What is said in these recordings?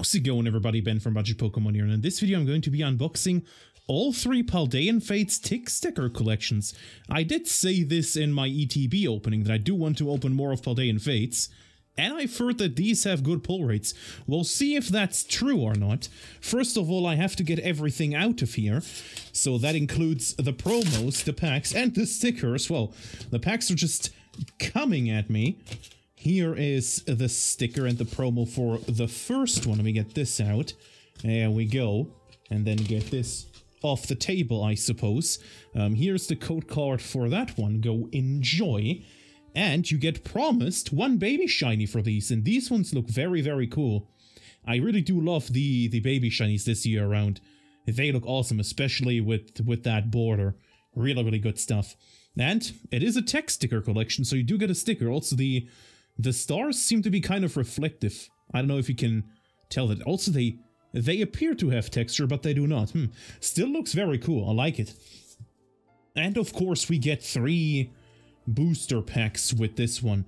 How's it going everybody, Ben from Budget Pokemon here, and in this video I'm going to be unboxing all three Paldean Fates tech sticker collections. I did say this in my ETB opening that I do want to open more of Paldean Fates, and I've heard that these have good pull rates. We'll see if that's true or not. First of all, I have to get everything out of here, so that includes the promos, the packs, and the stickers. Well, the packs are just coming at me. Here is the sticker and the promo for the first one. Let me get this out. There we go. And then get this off the table, I suppose. Um, here's the code card for that one. Go enjoy. And you get promised one baby shiny for these. And these ones look very, very cool. I really do love the, the baby shinies this year around. They look awesome, especially with, with that border. Really, really good stuff. And it is a tech sticker collection, so you do get a sticker. Also, the the stars seem to be kind of reflective. I don't know if you can tell that. Also, they they appear to have texture, but they do not. Hmm. Still looks very cool. I like it. And of course, we get three booster packs with this one.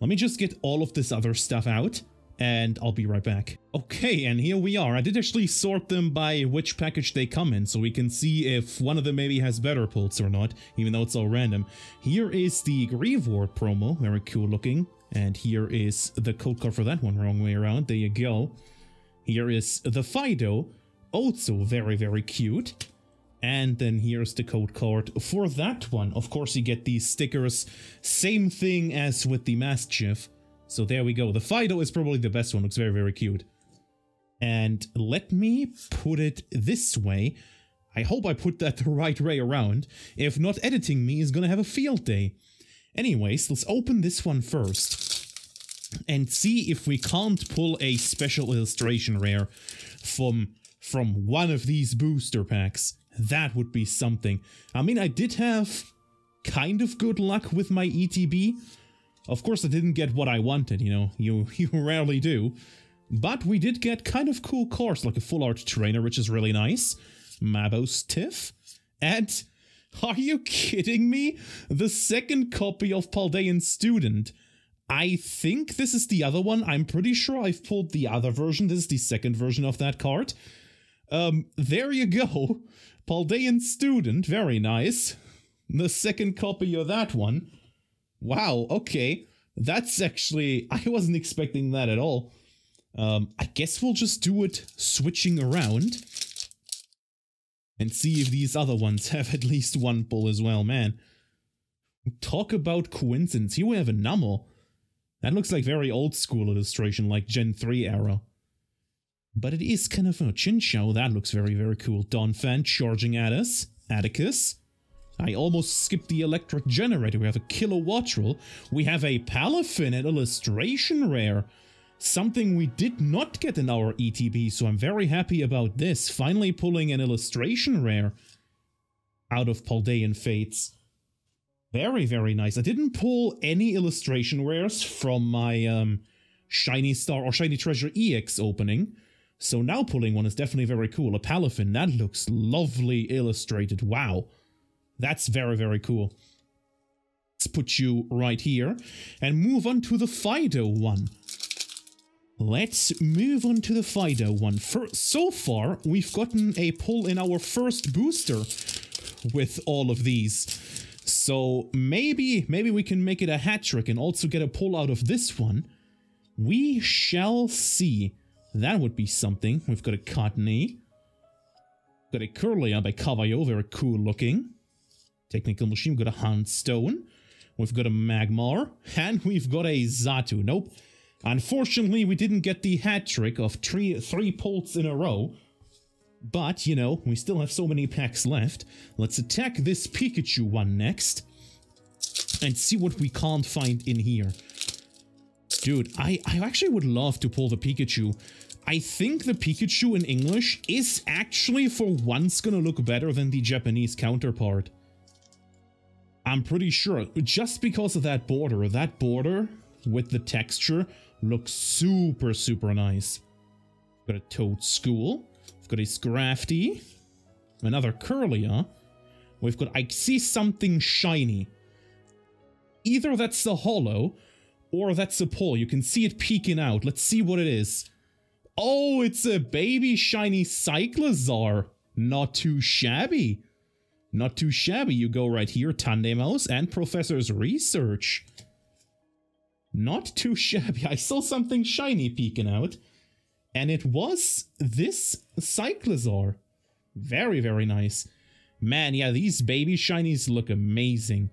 Let me just get all of this other stuff out, and I'll be right back. Okay, and here we are. I did actually sort them by which package they come in, so we can see if one of them maybe has better pulls or not, even though it's all random. Here is the Greavard promo, very cool looking. And here is the code card for that one, wrong way around, there you go. Here is the Fidough, also very, very cute. And then here's the code card for that one. Of course, you get these stickers, same thing as with the Maschiff. So there we go. The Fidough is probably the best one, looks very, very cute. And let me put it this way. I hope I put that the right way around. If not, editing me is gonna have a field day. Anyways, let's open this one first and see if we can't pull a special illustration rare from from one of these booster packs. That would be something. I mean, I did have kind of good luck with my ETB. Of course, I didn't get what I wanted, you know, you, you rarely do. But we did get kind of cool cards, like a full art trainer, which is really nice. Mabosstiff. And are you kidding me? The second copy of Paldean Student. I think this is the other one. I'm pretty sure I've pulled the other version. This is the second version of that card. Um, there you go. Paldean Student, very nice. The second copy of that one. Wow, okay. That's actually, I wasn't expecting that at all. Um, I guess we'll just do it switching around and see if these other ones have at least one pull as well, man. Talk about coincidence. Here we have a Numel. That looks like very old school illustration, like Gen 3 era. But it is kind of a Chinchou. That looks very, very cool. Donphan charging at us. Atticus. I almost skipped the electric generator. We have a Kilowattrel. We have a Palafin, an illustration rare. Something we did not get in our ETB, so I'm very happy about this. Finally pulling an illustration rare out of Paldean Fates. Very, very nice. I didn't pull any illustration rares from my um, Shiny Star or Shiny Treasure EX opening. So now pulling one is definitely very cool. A Palafin, that looks lovely illustrated. Wow. That's very, very cool. Let's put you right here and move on to the Fidough one. Let's move on to the Fidough one. For, so far, we've gotten a pull in our first booster with all of these. So maybe, maybe we can make it a hat trick and also get a pull out of this one. We shall see. That would be something. We've got a Cottonee. Got a Kirlia by Cavallo, very cool looking. Technical Machine, we've got a Handstone. We've got a Magmar. And we've got a Zatu. Nope. Unfortunately, we didn't get the hat trick of three, three pulls in a row. But, you know, we still have so many packs left. Let's attack this Pikachu one next. And see what we can't find in here. Dude, I, I actually would love to pull the Pikachu. I think the Pikachu in English is actually for once gonna look better than the Japanese counterpart. I'm pretty sure, just because of that border. That border with the texture looks super, super nice. Got a Toedscool. We've got a Scrafty. Another Kirlia. We've got, I see something shiny. Either that's the holo or that's a pole. You can see it peeking out. Let's see what it is. Oh, it's a baby shiny Cyclizar. Not too shabby. Not too shabby. You go right here, Tandemaus and Professor's Research. Not too shabby. I saw something shiny peeking out. And it was this Cyclizar. Very, very nice. Man, yeah, these baby shinies look amazing.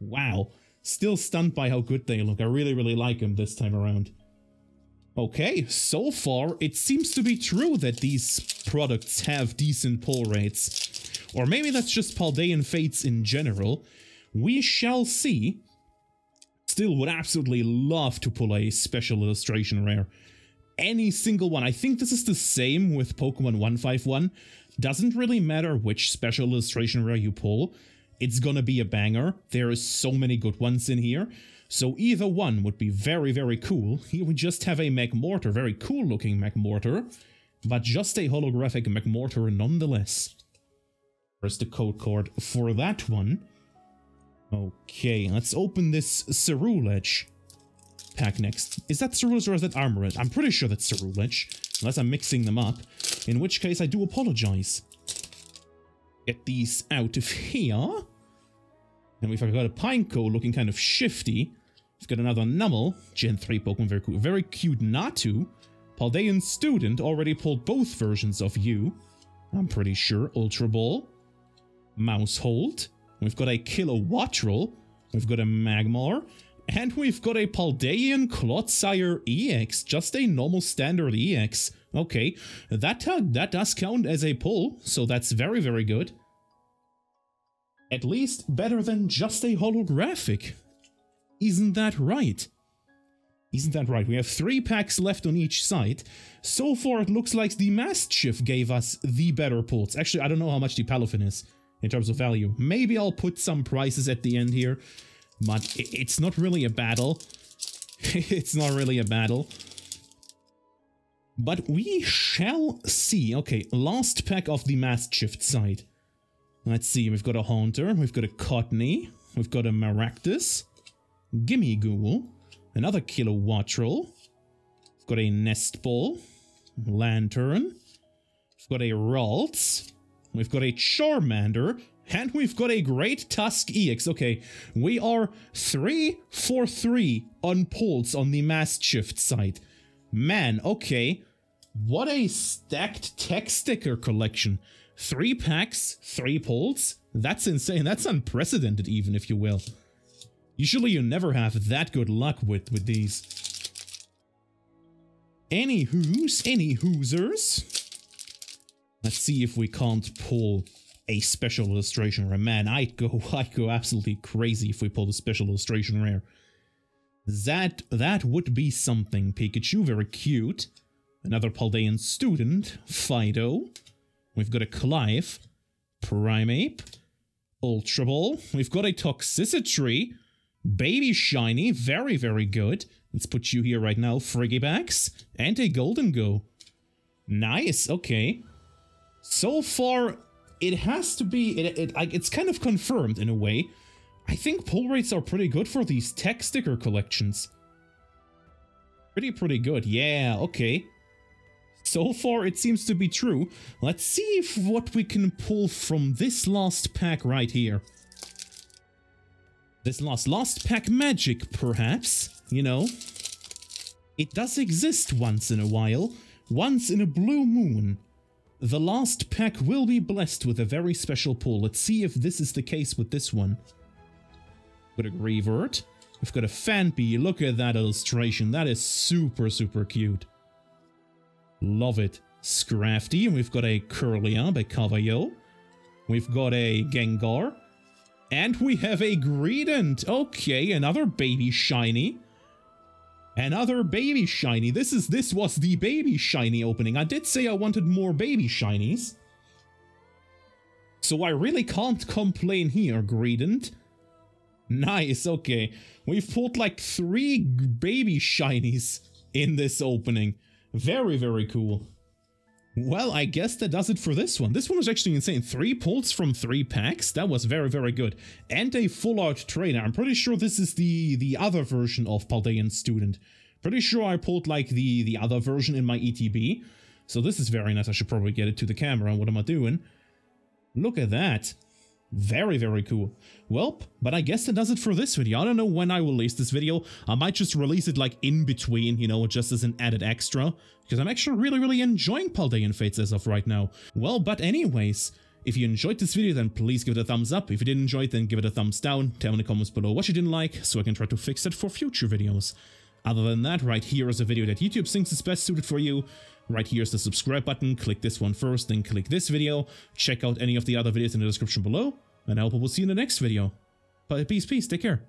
Wow. Still stunned by how good they look. I really, really like them this time around. Okay, so far it seems to be true that these products have decent pull rates. Or maybe that's just Paldean Fates in general. We shall see. Still would absolutely love to pull a special illustration rare. Any single one. I think this is the same with Pokemon 151. Doesn't really matter which special illustration rare you pull. It's gonna be a banger. There are so many good ones in here. So either one would be very, very cool. Here we just have a Magmortar, very cool looking Magmortar, but just a holographic Magmortar nonetheless. Where's the code card for that one? Okay, let's open this Ceruledge pack next. Is that Ceruledge or is that Armarouge? I'm pretty sure that's Ceruledge, unless I'm mixing them up, in which case I do apologize. Get these out of here. And we've got a Pineco looking kind of shifty. We've got another Numel, Gen 3 Pokemon, very. Very cute Natu. Paldean Student already pulled both versions of you. I'm pretty sure. Ultra Ball. Maushold. We've got a Kilowattrel. We've got a Magmar. And we've got a Paldean Clodsire EX. Just a normal standard EX. Okay, that, uh, that does count as a pull, so that's very, very good. At least better than just a holographic. Isn't that right? Isn't that right? We have three packs left on each side. So far, it looks like the Maschiff gave us the better pulls. Actually, I don't know how much the Palafin is in terms of value. Maybe I'll put some prices at the end here, but it's not really a battle. it's not really a battle. But we shall see. Okay, last pack of the Maschiff side. Let's see, we've got a Haunter, we've got a Cottonee, we've got a Maractus, Gimmighoul, another Kilowattrel, we've got a Nest Ball, Lanturn, we've got a Ralts, we've got a Charmander, and we've got a Great Tusk EX. Okay, we are 3 for 3 on pulls on the Maschiff side. Man, okay. What a stacked tech sticker collection. Three packs, three pulls? That's insane. That's unprecedented even, if you will. Usually you never have that good luck with, with these. Any who's, any hoosers. Let's see if we can't pull a special illustration rare. Man, I'd go, I'd go absolutely crazy if we pulled a special illustration rare. That, that would be something. Pikachu, very cute. Another Paldean student, Fidough. We've got a Clive, Primeape, Ultra Ball. We've got a Toxtricity, Baby Shiny, very, very good. Let's put you here right now, Frigibax, and a Gholdengo. Nice, okay. So far, it has to be, it, it, it's kind of confirmed in a way. I think pull rates are pretty good for these tech sticker collections. Pretty, pretty good. Yeah, okay. So far, it seems to be true. Let's see if what we can pull from this last pack right here. This last, last pack magic, perhaps, you know? It does exist once in a while, once in a blue moon. The last pack will be blessed with a very special pull. Let's see if this is the case with this one. Got a Greavard. We've got a Phanpy. Look at that illustration. That is super, super cute. Love it. Scrafty, and we've got a Kirlia by Cavallo. We've got a Gengar. And we have a Greedent. Okay, another baby shiny. Another baby shiny. This is this was the baby shiny opening. I did say I wanted more baby shinies. So I really can't complain here, Greedent. Nice, okay. We've pulled like three baby shinies in this opening. Very, very cool. Well, I guess that does it for this one. This one was actually insane. Three pulls from three packs. That was very, very good. And a full-out trainer. I'm pretty sure this is the, the other version of Paldean Student. Pretty sure I pulled like the, the other version in my ETB. So this is very nice. I should probably get it to the camera. What am I doing? Look at that. Very, very cool. Well, but I guess that does it for this video. I don't know when I will release this video. I might just release it like in between, you know, just as an added extra. Because I'm actually really, really enjoying Paldean Fates as of right now. Well, but anyways, if you enjoyed this video, then please give it a thumbs up. If you didn't enjoy it, then give it a thumbs down. Tell me in the comments below what you didn't like, so I can try to fix it for future videos. Other than that, right here is a video that YouTube thinks is best suited for you. Right here is the subscribe button. Click this one first, then click this video. Check out any of the other videos in the description below. And I hope we will see you in the next video. But peace, peace, take care.